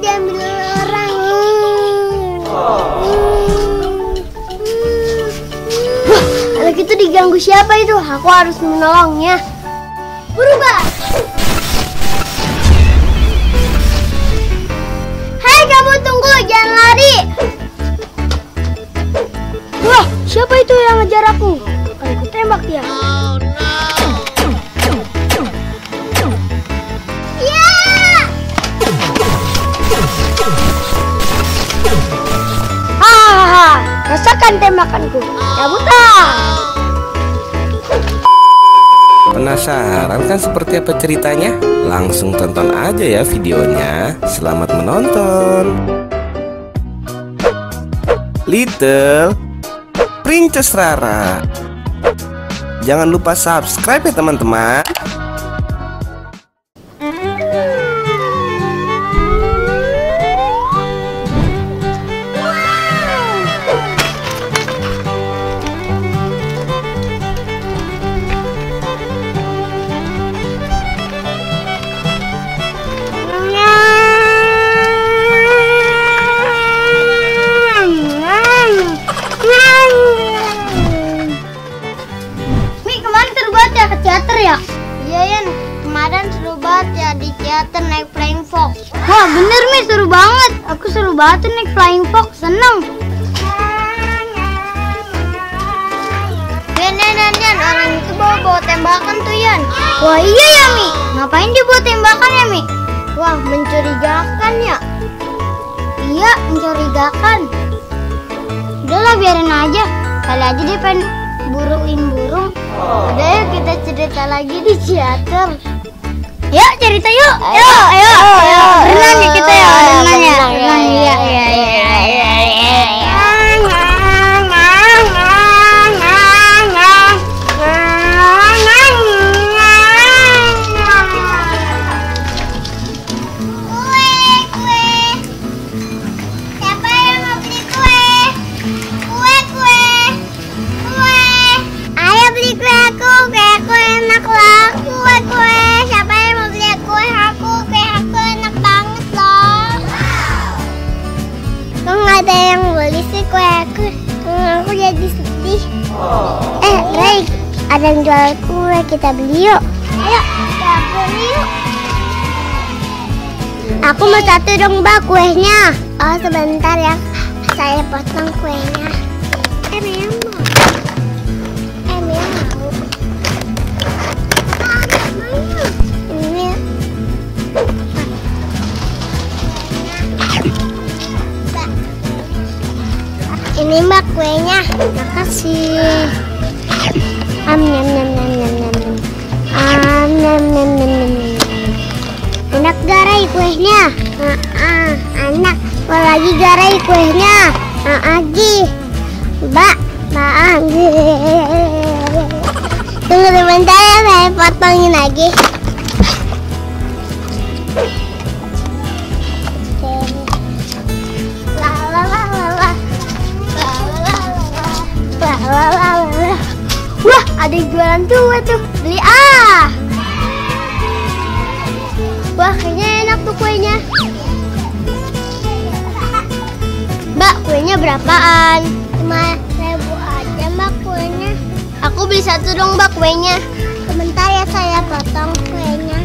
diambil orang. Kalau gitu diganggu siapa itu? Aku harus menolongnya. Berubah. Hai kamu tunggu, jangan lari. Wah, siapa itu yang ngejar aku? Aku tembak dia. Rasakan tembakanku. Cabut ah. Penasaran kan seperti apa ceritanya? Langsung tonton aja ya videonya. Selamat menonton. Little Princess Rara. Jangan lupa subscribe ya teman-teman. Naik flying fox. Wah bener Mi seru banget. Aku seru banget tuh naik flying fox, seneng. Yan, Yan, Yan, orang itu bawa bawa tembakan tuh Yan. Wah iya ya Mi, ngapain dia bawa tembakan ya Mi? Wah mencurigakan ya. Iya mencurigakan. Udahlah biarin aja. Kali aja dia pengen buruin burung. Udah yuk kita cerita lagi di teater. Yuk cerita yuk. Ayo, ayo, ayo. Berenang ya kita ya, berenang ya. Berenang ya. Iya, iya, iya. Sedih. Eh, Ray, ada yang jual kue, kita beli yuk. Ayo, kita beli yuk. Aku mau satu dong mbak kuenya. Oh sebentar ya, saya potong kuenya. Eh Ini mbak kuenya, makasih. Am nyam nyam nyam nyam nyam. Am nyam nyam nyam nyam. Enak garai kuenya. Ah, enak. Mau lagi garai kuenya. Ah, lagi. Mbak, mbak. Tunggu sebentar ya, saya potongin lagi. Ada jualan kue tuh. Beli ah. Wah, kayaknya enak tuh kuenya. Mbak, kuenya berapaan? Lima ribu aja mbak kuenya. Aku beli satu dong mbak kuenya. Sebentar ya saya potong kuenya.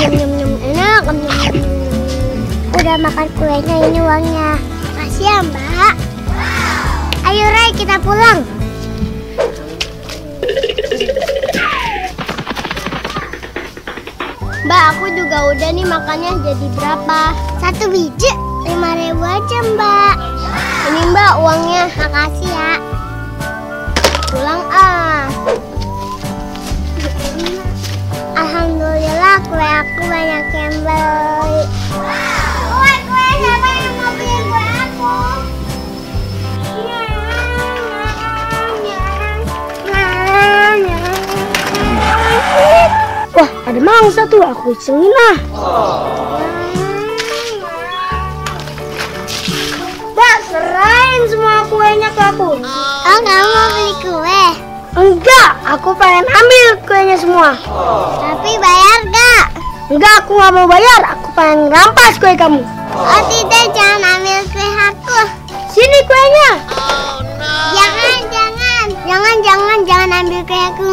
Nyum nyum nyum enak. Nyum, nyum. Udah makan kuenya ini uangnya. Makasih ya mbak. Ayo Ray kita pulang. Mbak, aku juga udah nih makannya jadi berapa? Satu biji lima ribu aja mbak. Ini mbak uangnya. Makasih ya. Pulang ah. Alhamdulillah kue aku banyak yang beli. Ada mangsa tuh. Aku isengin lah. Mbak, serahin semua kuenya ke aku. Oh, kamu mau beli kue? Enggak, aku pengen ambil kuenya semua. Tapi bayar gak? Enggak, aku nggak mau bayar. Aku pengen rampas kue kamu. Oh tidak, jangan ambil kue aku. Sini kuenya. Jangan, jangan. Jangan, jangan, jangan ambil kue aku.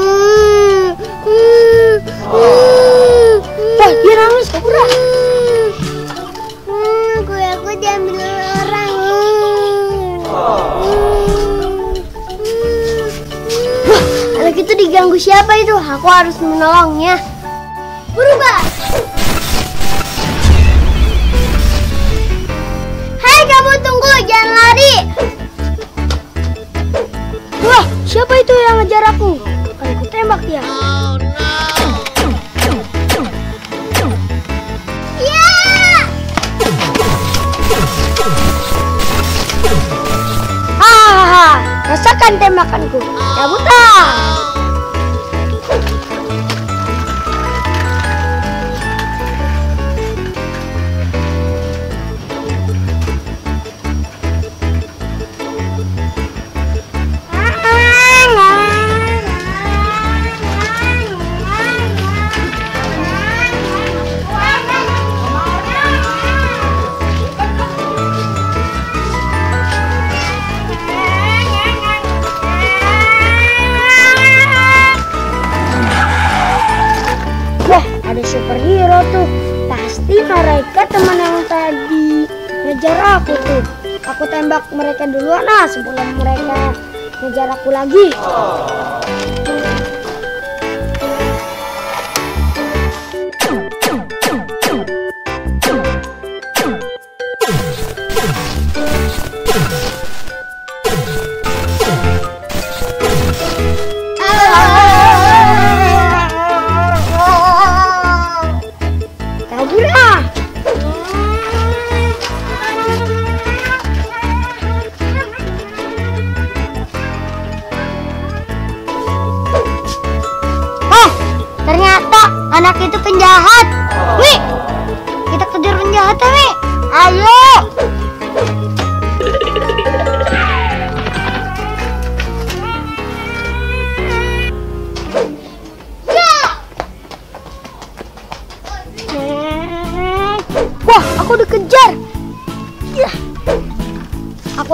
Itu diganggu siapa itu? Aku harus menolongnya. Berubah. Hai kamu tunggu, jangan lari. Wah, siapa itu yang ngejar aku? Aku tembak dia. Ya! Hahaha, rasakan tembakanku. Cabutan. Ngejar aku tuh. Aku tembak mereka duluan lah sebelum mereka ngejar aku lagi. Ah!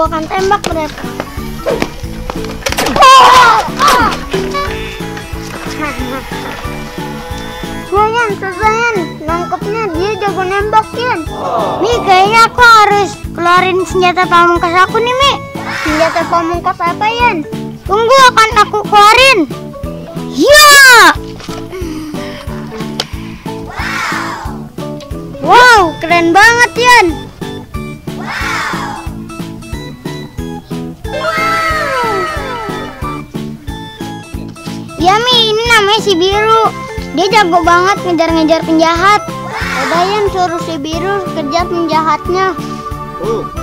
Aku akan tembak mereka. Wayan, selesaian. Nangkepnya dia jago nembak. Mi, kayaknya aku harus keluarin senjata pamungkas aku nih, Mi. Senjata pamungkas apa, Yan? Tunggu, akan aku keluarin. Ya! Namanya si Biru. Dia jago banget ngejar-ngejar penjahat. Udah Yan suruh si Biru kejar penjahatnya. Oke.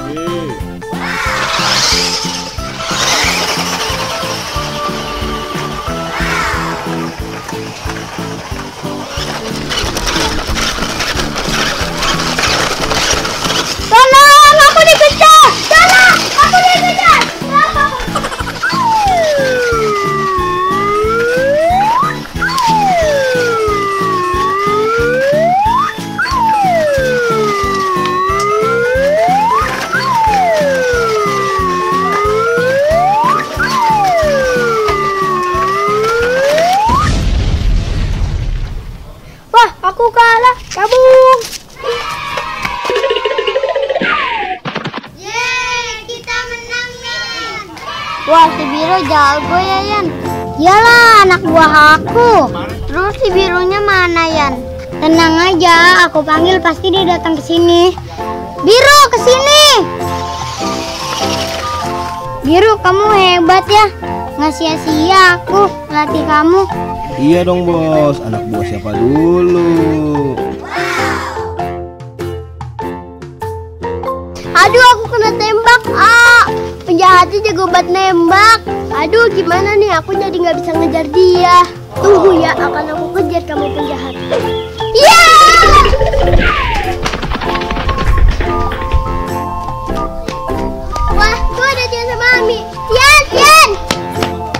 Jago ya, Yan. Iyalah, anak buah aku. Terus si Birunya mana, Yan? Tenang aja, aku panggil pasti dia datang ke sini. Biru, ke sini. Biru, kamu hebat ya. Nggak sia-sia aku latih kamu. Iya dong bos, anak buah siapa dulu? Jago banget nembak. Aduh, gimana nih? Aku jadi nggak bisa ngejar dia. Tunggu ya, akan aku kejar kamu penjahat. Ya! Wah, tuh ada Tian sama Ami. Tian, Tian!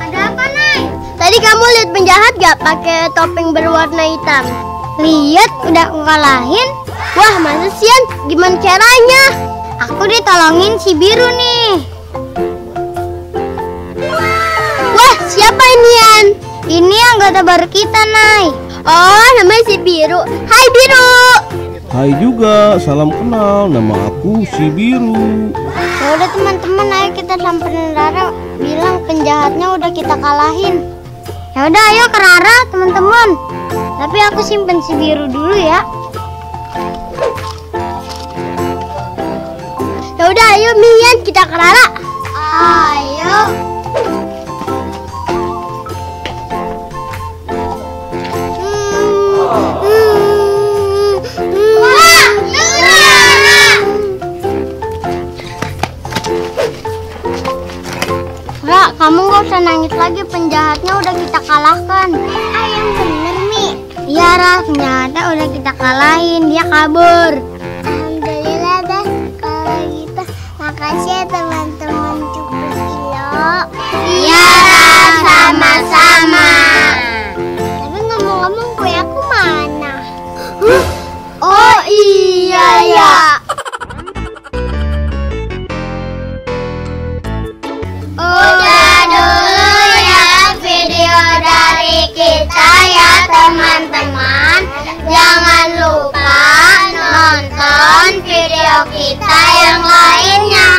Ada apa, Nay? Tadi kamu lihat penjahat gak? pakai topeng berwarna hitam. Lihat udah aku kalahin. Wah, masa sian? Gimana caranya? Aku ditolongin si biru nih. Siapa ini Yan? Ini anggota baru kita, Nay. Oh, namanya si Biru. Hai Biru. Hai juga, salam kenal. Nama aku si Biru. Ya udah teman-teman, ayo kita samperin Rara. Bilang penjahatnya udah kita kalahin. Ya udah, ayo ke Rara, teman-teman. Tapi aku simpen si Biru dulu ya. Ya udah, ayo Mian kita ke Rara. Ayo. Lagi, penjahatnya udah kita kalahkan. Ayam bener, Mi. Iya, Ra, penjahatnya udah kita kalahin, dia kabur. Alhamdulillah dah, kalau gitu. Makasih ya teman Jangan lupa nonton video kita yang lainnya.